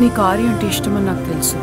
నీకు ఆర్య అంటే ఇష్టమని నాకు తెలుసు.